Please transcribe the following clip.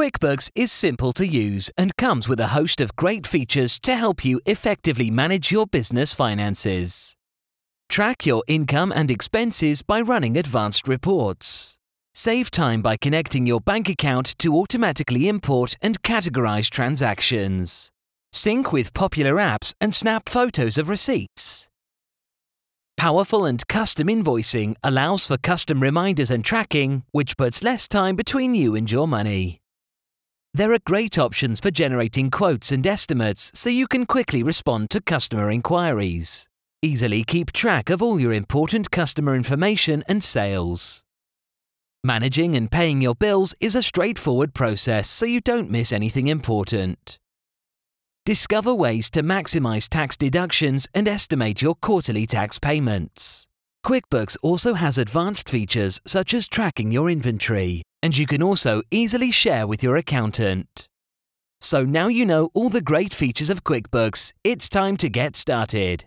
QuickBooks is simple to use and comes with a host of great features to help you effectively manage your business finances. Track your income and expenses by running advanced reports. Save time by connecting your bank account to automatically import and categorize transactions. Sync with popular apps and snap photos of receipts. Powerful and custom invoicing allows for custom reminders and tracking, which puts less time between you and your money. There are great options for generating quotes and estimates so you can quickly respond to customer inquiries. Easily keep track of all your important customer information and sales. Managing and paying your bills is a straightforward process so you don't miss anything important. Discover ways to maximize tax deductions and estimate your quarterly tax payments. QuickBooks also has advanced features such as tracking your inventory, and you can also easily share with your accountant. So now you know all the great features of QuickBooks, it's time to get started.